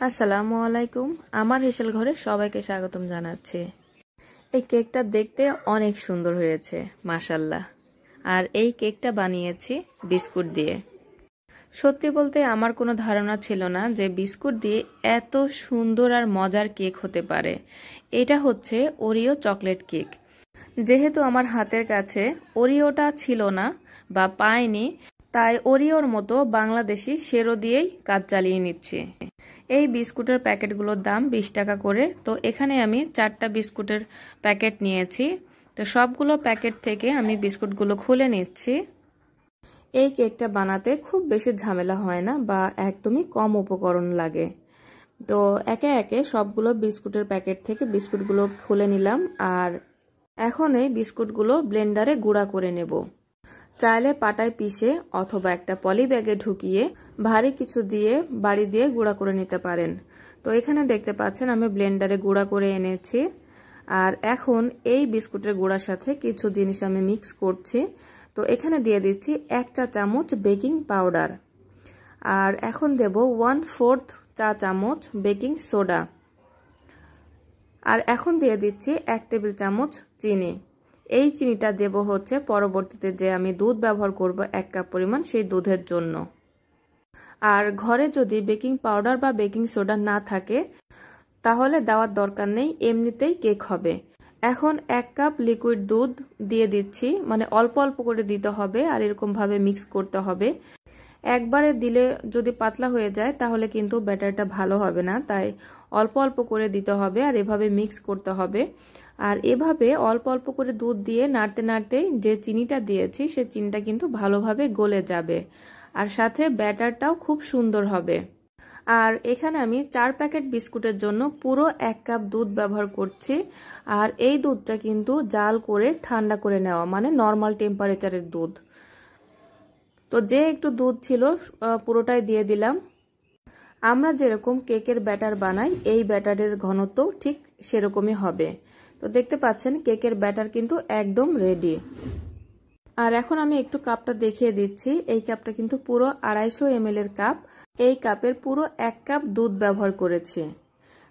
আসসালামু আলাইকুম। আমার হেসেল ঘরে সবাইকে স্বাগতম জানাচ্ছি। এই কেকটা দেখতে অনেক সুন্দর হয়েছে মাসাল্লাহ আর এই কেকটা বানিয়েছি বিস্কুট দিয়ে। সত্যি বলতে আমার কোনো ধারণা ছিল না যে বিস্কুট দিয়ে এত সুন্দর আর মজার কেক হতে পারে। এটা হচ্ছে ওরিও চকলেট কেক। যেহেতু আমার হাতের কাছে ওরিওটা ছিল না বা পাইনি তাই ওরিওর মতো বাংলাদেশি সেরো দিয়েই কাজ চালিয়ে নিচ্ছি। এই বিস্কুটের প্যাকেটগুলোর দাম বিশ টাকা করে। তো এখানে আমি চারটা বিস্কুটের প্যাকেট নিয়েছি। তো সবগুলো প্যাকেট থেকে আমি বিস্কুটগুলো খুলে নিচ্ছি। এই কেকটা বানাতে খুব বেশি ঝামেলা হয় না বা একদমই কম উপকরণ লাগে। তো একে একে সবগুলো বিস্কুটের প্যাকেট থেকে বিস্কুটগুলো খুলে নিলাম আর এখন এই বিস্কুটগুলো ব্লেন্ডারে গুঁড়া করে নেব। চাইলে পাটায় পিষে অথবা একটা পলি ব্যাগে ঢুকিয়ে ভারী কিছু দিয়ে বাড়ি দিয়ে গুঁড়া করে নিতে পারেন। তো এখানে দেখতে পাচ্ছেন আমি ব্লেন্ডারে গুঁড়া করে এনেছি। আর এখন এই বিস্কুটের গুঁড়ার সাথে কিছু জিনিস আমি মিক্স করছি। তো এখানে দিয়ে দিচ্ছি এক চা চামচ বেকিং পাউডার। আর এখন দেব ওয়ান ফোর্থ চা চামচ বেকিং সোডা। আর এখন দিয়ে দিচ্ছি এক টেবিল চামচ চিনি। এই চিনিটা দেব হচ্ছে পরবর্তীতে যে আমি দুধ ব্যবহার করব এক কাপ পরিমাণ সেই দুধের জন্য। আর ঘরে যদি বেকিং পাউডার বা বেকিং সোডা না থাকে, তাহলে দেওয়ার দরকার নেই, এমনিতেই কেক হবে। এখন এক কাপ লিকুইড দুধ দিয়ে দিচ্ছি মানে অল্প অল্প করে দিতে হবে আর এরকমভাবে মিক্স করতে হবে। একবারে দিলে যদি পাতলা হয়ে যায়, তাহলে কিন্তু ব্যাটারটা ভালো হবে না, তাই অল্প অল্প করে দিতে হবে আর এভাবে মিক্স করতে হবে। আর এভাবে অল্প অল্প করে দুধ দিয়ে নাড়তে নাড়তে যে চিনিটা দিয়েছি, সে চিনিটা কিন্তু ভালোভাবে গলে যাবে। আর সাথে ব্যাটারটাও খুব সুন্দর হবে। আর এখানে আমি চার প্যাকেট বিস্কুটের জন্য পুরো এক কাপ দুধ ব্যবহার করছি। আর এই দুধটা কিন্তু জাল করে ঠান্ডা করে নেওয়া মানে নর্মাল টেম্পারেচারের দুধ। তো যে একটু দুধ ছিল পুরোটাই দিয়ে দিলাম। আমরা যেরকম কেকের ব্যাটার বানাই, এই ব্যাটারের ঘনত্ব ঠিক সেরকমই হবে। তো দেখতে পাচ্ছেন, কেকের ব্যাটার কিন্তু একদম রেডি আর এখন আমি একটু কাপটা দেখিয়ে দিচ্ছি। এই কাপটা কিন্তু পুরো আড়াইশো এম এর কাপ এই কাপের পুরো এক কাপ দুধ ব্যবহার করেছি।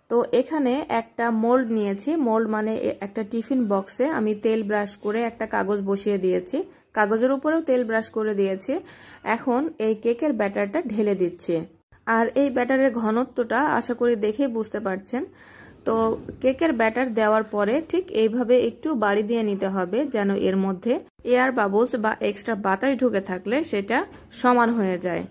তো এখানে একটা মোল্ড নিয়েছি। মোল্ড মানে একটা টিফিন বক্সে আমি তেল ব্রাশ করে একটা কাগজ বসিয়ে দিয়েছি। কাগজের উপরেও তেল ব্রাশ করে দিয়েছি। এখন এই কেকের ব্যাটারটা ঢেলে দিচ্ছি। আর এই ব্যাটারের ঘনত্বটা আশা করি দেখে বুঝতে পারছেন। তো কেকের ব্যাটার দেওয়ার পরে ঠিক এইভাবে একটু বাড়ি দিয়ে নিতে হবে যেন এর মধ্যে এয়ার বাবলস বা এক্সট্রা বাতাস ঢুকে থাকলে সেটা সমান হয়ে যায়।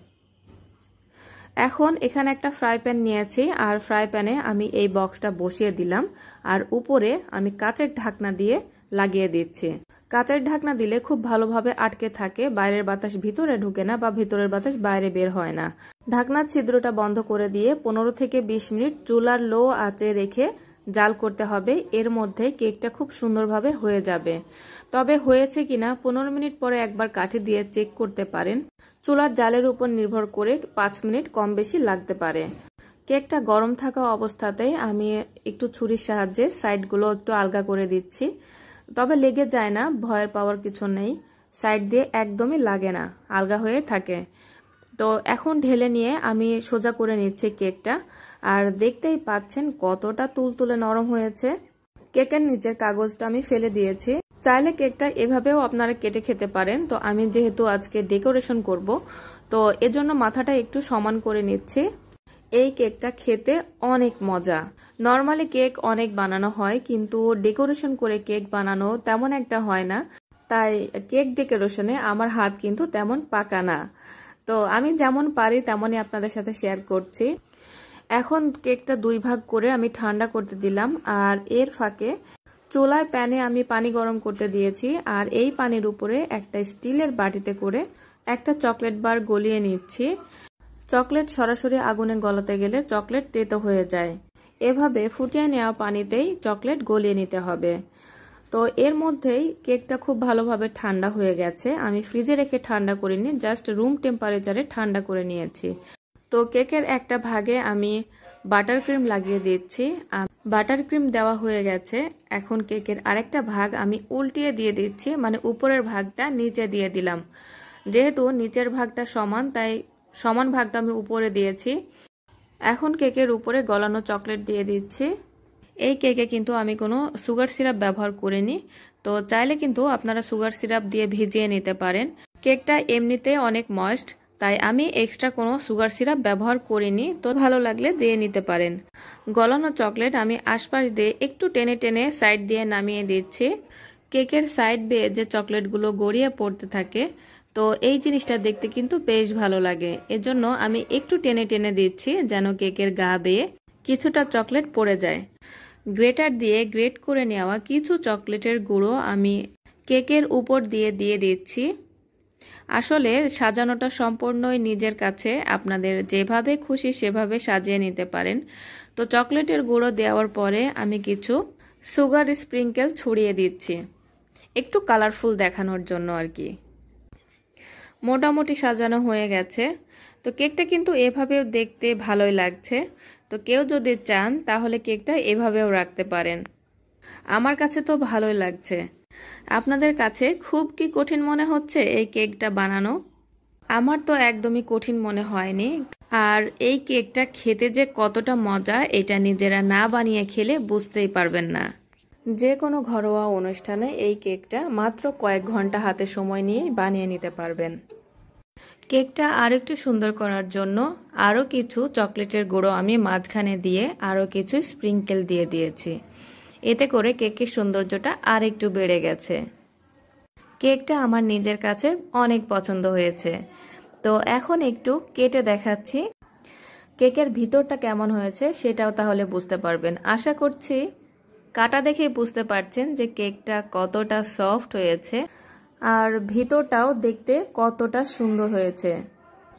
এখন এখানে একটা ফ্রাই প্যান নিয়েছি আর ফ্রাই প্যানে আমি এই বক্সটা বসিয়ে দিলাম আর উপরে আমি কাচের ঢাকনা দিয়ে লাগিয়ে দিচ্ছি। কাচের ঢাকনা দিলে খুব ভালোভাবে আটকে থাকে, বাইরের বাতাস ভিতরে ঢুকে না বা ভিতরের বাতাস বাইরে বের হয় না। ঢাকনার ছিদ্রটা বন্ধ করে দিয়ে পনেরো থেকে বিশ মিনিট চুলার লো আঁচে রেখে জাল করতে হবে। এর মধ্যে কেকটা খুব সুন্দরভাবে হয়ে যাবে। তবে হয়েছে কিনা পনেরো মিনিট পরে একবার কাঠি দিয়ে চেক করতে পারেন। চুলার জালের উপর নির্ভর করে পাঁচ মিনিট কম বেশি লাগতে পারে। কেকটা গরম থাকা অবস্থাতেই আমি একটু ছুরির সাহায্যে সাইডগুলো একটু আলগা করে দিচ্ছি। তবে লেগে যায় না, ভয়ের পাওয়ার কিছু নেই। সাইড দিয়ে একদমই লাগে না, আলগা হয়ে থাকে। তো এখন ঢেলে নিয়ে আমি সোজা করে নিচ্ছি কেকটা। আর দেখতেই পাচ্ছেন কতটা তুলতুলে নরম হয়েছে। কেকের নিচের কাগজটা আমি ফেলে দিয়েছি। চাইলে কেকটা এভাবেও আপনারা কেটে খেতে পারেন। তো আমি যেহেতু আজকে ডেকোরেশন করব, তো এজন্য মাথাটা একটু সমান করে নিচ্ছি। এই কেকটা খেতে অনেক মজা। নর্মালি কেক অনেক বানানো হয়, কিন্তু ডেকোরেশন করে কেক বানানো তেমন একটা হয় না। তাই কেক ডেকোরেশনে আমার হাত কিন্তু তেমন পাকা না। তো আমি যেমন পারি তেমনই আপনাদের সাথে শেয়ার করছি। এখন কেকটা দুই ভাগ করে আমি ঠান্ডা করতে দিলাম, আর এর ফাঁকে চোলায় প্যানে আমি পানি গরম করতে দিয়েছি, আর এই পানির উপরে একটা স্টিলের বাটিতে করে একটা চকলেট বার গলিয়ে নিচ্ছি। চকলেট সরাসরি আগুনে গলাতে গেলে চকলেট তেতো হয়ে যায়। এভাবে ফুটিয়ে নেওয়া পানিতেই চকলেট গলিয়ে নিতে হবে। তো এর মধ্যেই কেকটা খুব ভালোভাবে ঠান্ডা হয়ে গেছে। আমি ফ্রিজে রেখে ঠান্ডা করিনি, জাস্ট রুম টেম্পারেচারে ঠান্ডা করে নিয়েছি। তো কেকের একটা ভাগে আমি বাটার ক্রিম লাগিয়ে দিচ্ছি। বাটার ক্রিম দেওয়া হয়ে গেছে। এখন কেকের আরেকটা ভাগ আমি উল্টিয়ে দিয়ে দিচ্ছি মানে উপরের ভাগটা নিচে দিয়ে দিলাম। যেহেতু নিচের ভাগটা সমান, তাই সমান ভাগটা আমি উপরে দিয়েছি। এখন কেকের উপরে গলানো চকলেট দিয়ে দিচ্ছি। এই কেকে কিন্তু আমি কোনো সুগার সিরাপ ব্যবহার করিনি। তো চাইলে কিন্তু আপনারা সুগার সিরাপ দিয়ে ভিজিয়ে নিতে পারেন। কেকটা এমনিতে অনেক ময়েস্ট, তাই আমি এক্সট্রা কোনো সুগার সিরাপ ব্যবহার করিনি। তো ভালো লাগলে দিয়ে নিতে পারেন। গলানো চকলেট আমি আশপাশ দিয়ে একটু টেনে টেনে সাইড দিয়ে নামিয়ে দিচ্ছি। কেকের সাইড বেয়ে যে চকলেটগুলো গড়িয়ে পড়তে থাকে তো এই জিনিসটা দেখতে কিন্তু বেশ ভালো লাগে। এজন্য আমি একটু টেনে টেনে দিচ্ছি যেন কেকের গা বেয়ে কিছুটা চকলেট পড়ে যায়। গ্রেটার দিয়ে গ্রেট করে নেওয়া কিছু চকলেটের গুঁড়ো আমি কেকের উপর দিয়ে দিয়ে দিচ্ছি। আসলে সাজানোটা সম্পূর্ণই নিজের কাছে, আপনাদের যেভাবে খুশি সেভাবে সাজিয়ে নিতে পারেন। তো চকলেটের গুঁড়ো দেওয়ার পরে আমি কিছু সুগার স্প্রিঙ্কেল ছড়িয়ে দিচ্ছি। একটু কালারফুল দেখানোর জন্য আর কি। মোটামুটি সাজানো হয়ে গেছে। তো কেকটা কিন্তু এভাবেও দেখতে ভালোই লাগছে। তো কেউ যদি চান, তাহলে কেকটা এভাবেও রাখতে পারেন। আমার কাছে তো ভালোই লাগছে। আপনাদের কাছে খুব কি কঠিন মনে হচ্ছে এই কেকটা বানানো? আমার তো একদমই কঠিন মনে হয়নি। আর এই কেকটা খেতে যে কতটা মজা, এটা নিজেরা না বানিয়ে খেলে বুঝতেই পারবেন না। যে কোনো ঘরোয়া অনুষ্ঠানে এই কেকটা মাত্র কয়েক ঘণ্টা হাতে সময় নিয়ে বানিয়ে নিতে পারবেন। কেকটা আরেকটু সুন্দর করার জন্য আরও কিছু চকলেটের গুঁড়ো আমি মাঝখানে দিয়ে আরও কিছু স্প্রিঙ্কেল দিয়ে দিয়েছি। এতে করে কেকের সৌন্দর্যটা আর একটু বেড়ে গেছে। কেকটা আমার নিজের কাছে অনেক পছন্দ হয়েছে। তো এখন একটু কেটে দেখাচ্ছি। কেকের ভিতরটা কেমন হয়েছে সেটাও তাহলে বুঝতে পারবেন। আশা করছি কাটা দেখেই বুঝতে পারছেন যে কেকটা কতটা সফট হয়েছে আর ভিতরটাও দেখতে কতটা সুন্দর হয়েছে।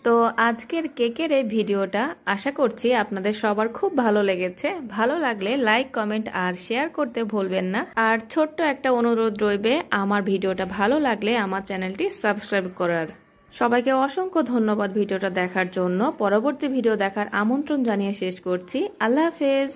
তো আজকের কেকের এই ভিডিওটা আশা করছি আপনাদের সবার খুব ভালো লেগেছে। ভালো লাগলে লাইক, কমেন্ট আর শেয়ার করতে ভুলবেন না। আর ছোট্ট একটা অনুরোধ রইবে, আমার ভিডিওটা ভালো লাগলে আমার চ্যানেলটি সাবস্ক্রাইব করার। সবাইকে অসংখ্য ধন্যবাদ ভিডিওটা দেখার জন্য। পরবর্তী ভিডিও দেখার আমন্ত্রণ জানিয়ে শেষ করছি। আল্লাহ হাফেজ।